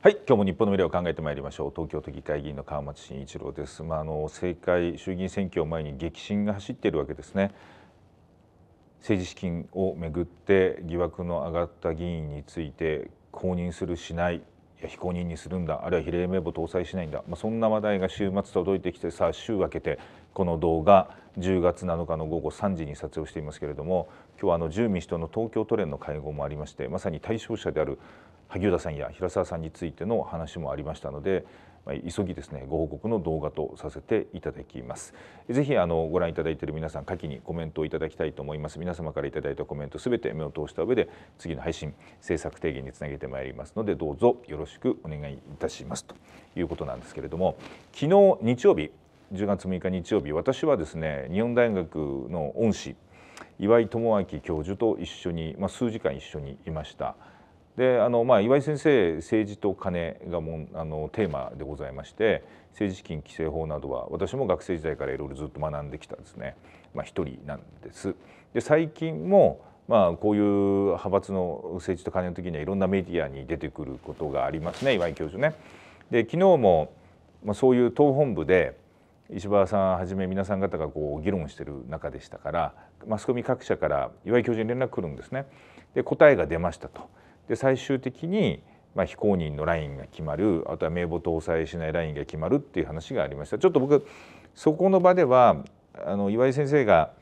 はい今日も日本の未来を考えてまいりましょう。東京都議会議員の川松慎一郎です。まああの政界衆議院選挙を前に激震が走っているわけですね。政治資金をめぐって疑惑の上がった議員について公認するしないいや非公認にするんだあるいは比例名簿搭載しないんだ、まあ、そんな話題が週末届いてきてさあ週明けてこの動画10月7日の午後3時に撮影をしていますけれども今日はあの自由民主党の東京都連の会合もありましてまさに対象者である萩生田さんや平沢さんについての話もありましたので急ぎですねご報告の動画とさせていただきます。ぜひあのご覧いただいている皆さん下記にコメントをいただきたいと思います。皆様からいただいたコメントすべて目を通した上で次の配信政策提言につなげてまいりますのでどうぞよろしくお願いいたします。ということなんですけれども昨日日曜日10月6日日曜日私はですね日本大学の恩師岩井智明教授と一緒に、まあ、数時間一緒にいました。であの、まあ、岩井先生政治と金がもあのテーマでございまして政治資金規正法などは私も学生時代からいろいろずっと学んできたですね、まあ、一人なんです。で最近もまあ、こういう派閥の政治と金の時にはいろんなメディアに出てくることがありますね岩井教授ね。で昨日も、まあ、そういう党本部で石破さんはじめ皆さん方がこう議論してる中でしたからマスコミ各社から岩井教授に連絡来るんですね。で答えが出ましたと。で最終的にまあ、非公認のラインが決まるあとは名簿搭載しないラインが決まるっていう話がありましたちょっと僕そこの場ではあの岩井先生が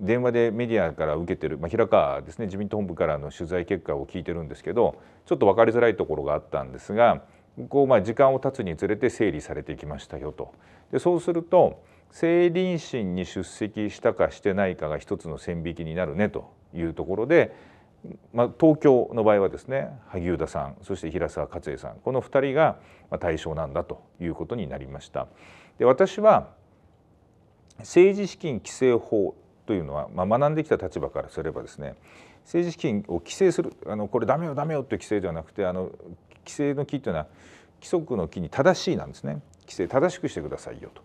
電話でメディアから受けてる、まあ、平川ですね自民党本部からの取材結果を聞いてるんですけどちょっと分かりづらいところがあったんですがこうまあ時間を経つにつれて整理されてきましたよと。でそうすると政倫審に出席したかしてないかが一つの線引きになるねというところでまあ、東京の場合はですね萩生田さんそして平沢勝栄さんこの2人が対象なんだということになりました。で私は政治資金規正法というのは、まあ、学んできた立場からすればですね政治資金を規制するあのこれダメよダメよという規制ではなくてあの規制の木というのは規則の木に正しいなんですね規制正しくしてくださいよと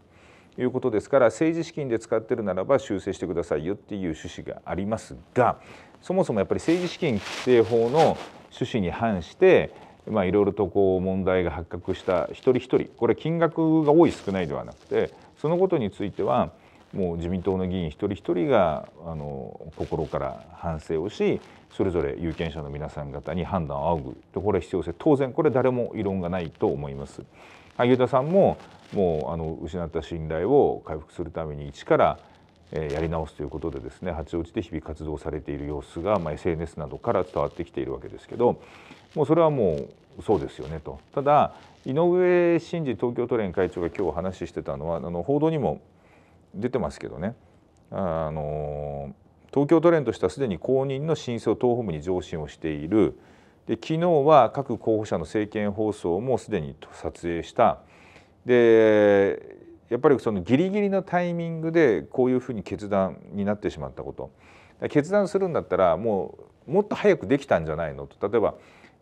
いうことですから政治資金で使ってるならば修正してくださいよっていう趣旨がありますがそもそもやっぱり政治資金規正法の趣旨に反してまあいろいろとこう問題が発覚した一人一人これ金額が多い少ないではなくてそのことについてはもう自民党の議員一人一人があの心から反省をしそれぞれ有権者の皆さん方に判断を仰ぐとこれは必要性当然これ誰も異論がないと思います。萩生田さんももうあの失った信頼を回復するために一からやり直すということでですね八王子で日々活動されている様子が、まあ、SNS などから伝わってきているわけですけどもうそれはもうそうですよねと。ただ井上真司東京都連会長が今日話してたのはあの報道にも出てますけどね。あの東京都連としてはすでに公認の申請を党本部に上申をしている。で昨日は各候補者の政見放送もすでに撮影したでやっぱりそのギリギリのタイミングでこういうふうに決断になってしまったこと。決断するんだったらもうもっと早くできたんじゃないのと。例えば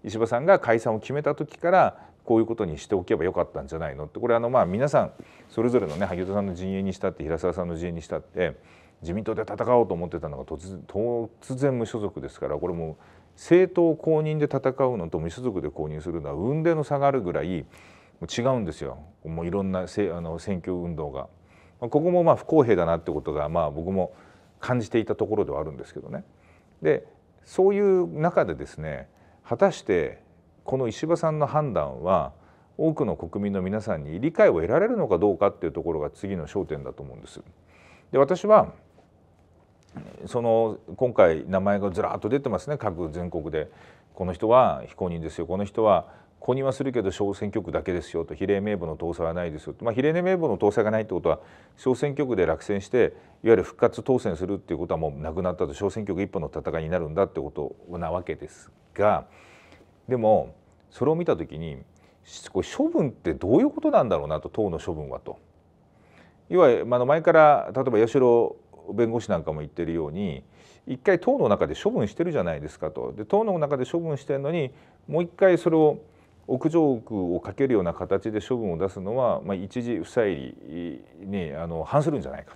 石破さんが解散を決めた時からこういうことにしておけばよかったんじゃないの。ってこれあのまあ皆さんそれぞれのね萩生田さんの陣営にしたって平沢さんの陣営にしたって自民党で戦おうと思ってたのが突然無所属ですからこれも政党公認で戦うのと無所属で公認するのは運命の差があるぐらい違うんですよもういろんなせあの選挙運動がま。ここもまあ不公平だなってことがまあ僕も感じていたところではあるんですけどね。でそういう中でですね果たしてこの石破さんの判断は多くの国民の皆さんに理解を得られるのかどうかっていうところが次の焦点だと思うんです。で私はその今回名前がずらっと出てますね各全国でこの人は非公認ですよこの人は公認はするけど小選挙区だけですよと比例名簿の搭載はないですよと、まあ、比例名簿の搭載がないってことは小選挙区で落選していわゆる復活当選するっていうことはもうなくなったと。小選挙区一本の戦いになるんだってことなわけですがでもそれを見た時にこれ処分ってどういうことなんだろうなと党の処分はと。要は、まあ、前から例えば八代弁護士なんかも言ってるように一回党の中で処分してるじゃないですかと。で党の中で処分してるのにもう一回それを屋上区をかけるような形で処分を出すのは、まあ、一時不再理にあの反するんじゃないか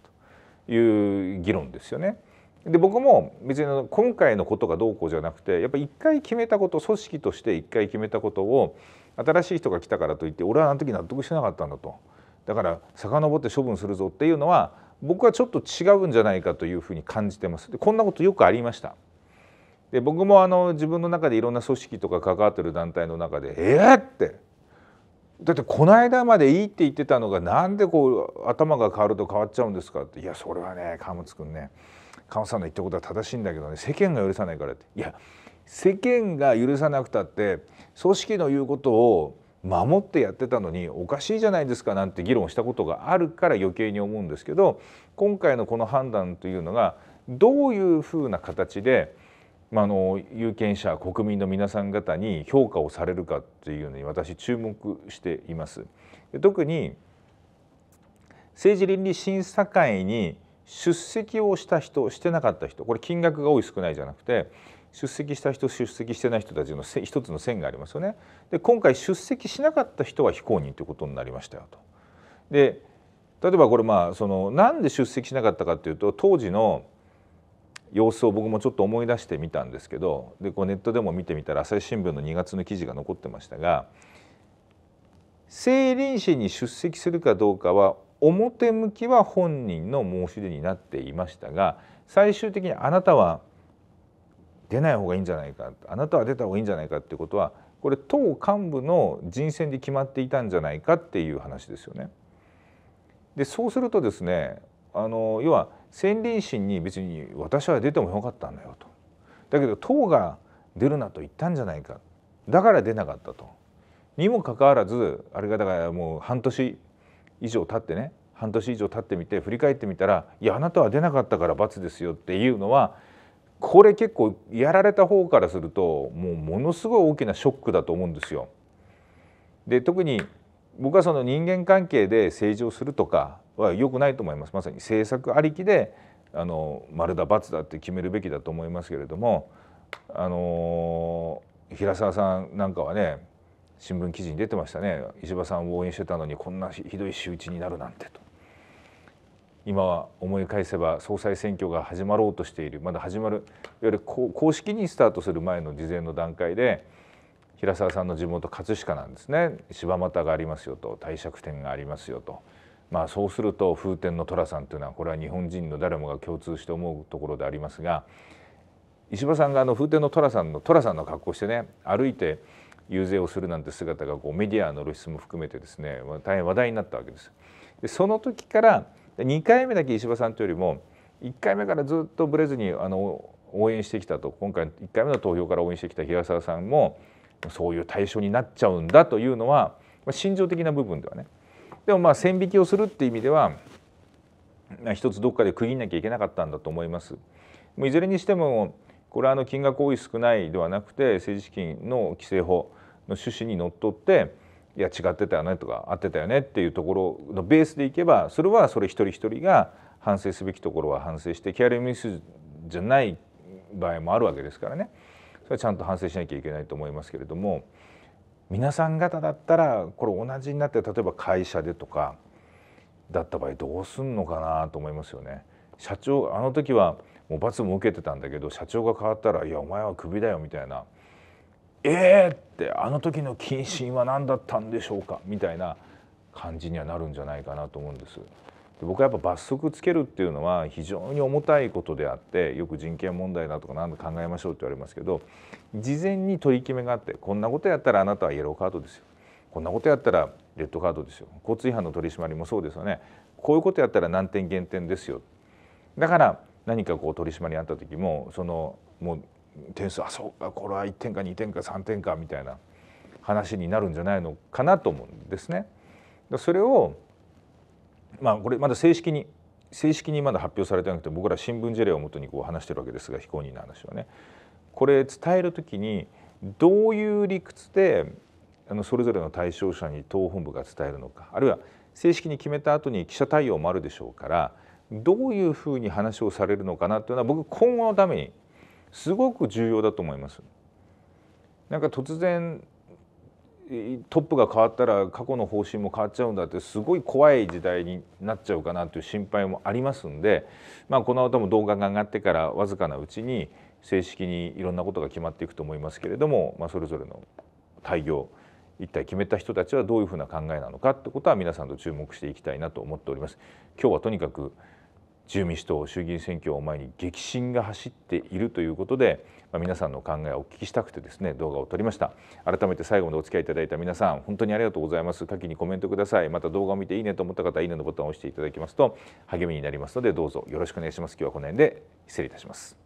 という議論ですよね。で僕も別に今回のことがどうこうじゃなくてやっぱり一回決めたこと組織として一回決めたことを新しい人が来たからといって俺はあの時納得してなかったんだと。だから遡って処分するぞっていうのは僕はちょっと違うんじゃないかというふうに感じてます。でこんなことよくありました。で僕もあの自分の中でいろんな組織とか関わってる団体の中で「えっ!」ってだってこの間までいいって言ってたのがなんでこう頭が変わると変わっちゃうんですかって「いやそれはね川本君ね川本さんの言ったことは正しいんだけどね世間が許さないから」っていや世間が許さなくたって組織の言うことを守ってやってたのにおかしいじゃないですかなんて議論したことがあるから余計に思うんですけど今回のこの判断というのがどういうふうな形で、まあ、の有権者国民の皆さん方に評価をされるかというのに私注目しています。特に政治倫理審査会に出席をした人してなかった人これ金額が多い少ないじゃなくて出席した人出席してない人たちの一つの線がありますよね。で今回出席しなかった人は非公認ということになりましたよと。で例えばこれまあそのなんで出席しなかったかっていうと当時の様子を僕もちょっと思い出してみたんですけどでこうネットでも見てみたら朝日新聞の2月の記事が残ってましたが政倫審に出席するかどうかは表向きは本人の申し出になっていましたが最終的にあなたは出ない方がいいんじゃないかあなたは出た方がいいんじゃないかってことはこれ党幹部の人選で決まっていたんじゃないかっていう話ですよね。でそうするとですねあの要は戦輪審に別に私は出てもよかったんだよと。だけど党が出るなと言ったんじゃないかだから出なかったと。にもかかわらずあれがだからもう半年以上経ってね半年以上経ってみて振り返ってみたら「いやあなたは出なかったから罰ですよ」っていうのはこれ結構やられた方からするともうものすごい大きなショックだと思うんですよ。で特に僕はその人間関係で政治をするとかは良くないと思います。まさに政策ありきであの丸だ×だって決めるべきだと思いますけれどもあの平沢さんなんかはね新聞記事に出てましたね。石破さんを応援してたのにこんなひどい仕打ちになるなんてと。今は思い返せば総裁選挙が始まろうとしている。まだ始まるいわゆる公式にスタートする前の事前の段階で平沢さんの地元葛飾なんですね柴又がありますよと帝釈天がありますよと。まあ、そうすると風天の寅さんというのはこれは日本人の誰もが共通して思うところでありますが石破さんがあの風天の寅さんの寅さんの格好してね歩いて遊説をするなんて姿がこうメディアの露出も含めてですね大変話題になったわけです。でその時から2回目だけ石破さんというよりも1回目からずっとぶれずにあの応援してきたと今回1回目の投票から応援してきた平沢さんもそういう対象になっちゃうんだというのはま心情的な部分ではねでもまあ線引きをするっていう意味では一つどっかで区切んなきゃいけなかったんだと思います。いずれにしてもこれはあの金額多い少ないではなくて政治資金の規正法の趣旨にのっとっていや違ってたよねとか合ってたよねっていうところのベースでいけばそれはそれ一人一人が反省すべきところは反省してケアレミスじゃない場合もあるわけですからねそれはちゃんと反省しなきゃいけないと思いますけれども皆さん方だったらこれ同じになって例えば会社でとかだった場合どうすんのかなと思いますよね。社長あの時はもう罰も受けてたんだけど社長が変わったら「いやお前はクビだよ」みたいなえーってあの時の謹慎は何だったんでしょうかみたいな感じにはなるんじゃないかなと思うんです。僕はやっぱ罰則つけるっていうのは非常に重たいことであってよく人権問題だとか何度考えましょうって言われますけど事前に取り決めがあってこんなことやったらあなたはイエローカードですよ。こんなことやったらレッドカードですよ。交通違反の取り締まりもそうですよね。こういうことやったら何点減点ですよ。だから何かこう取り締まりあった時もそのもう点数あそうかこれは1点か2点か3点かみたいな話になるんじゃないのかなと思うんですね。それをまあこれまだ正式に正式にまだ発表されてなくて僕ら新聞事例をもとにこう話してるわけですが非公認の話はね。これ伝える時にどういう理屈であのそれぞれの対象者に党本部が伝えるのかあるいは正式に決めた後に記者対応もあるでしょうからどういうふうに話をされるのかなというのは僕今後のためにすごく重要だと思います。なんか突然トップが変わったら過去の方針も変わっちゃうんだってすごい怖い時代になっちゃうかなという心配もありますんで、まあ、この後も動画が上がってからわずかなうちに正式にいろんなことが決まっていくと思いますけれども、まあ、それぞれの対応一体決めた人たちはどういうふうな考えなのかってことは皆さんと注目していきたいなと思っております。今日はとにかく自由民主党衆議院選挙を前に激震が走っているということで、まあ、皆さんの考えをお聞きしたくてですね動画を撮りました。改めて最後までお付き合いいただいた皆さん本当にありがとうございます。下記にコメントください。また動画を見ていいねと思った方はいいねのボタンを押していただきますと励みになりますのでどうぞよろしくお願いします。今日はこの辺で失礼いたします。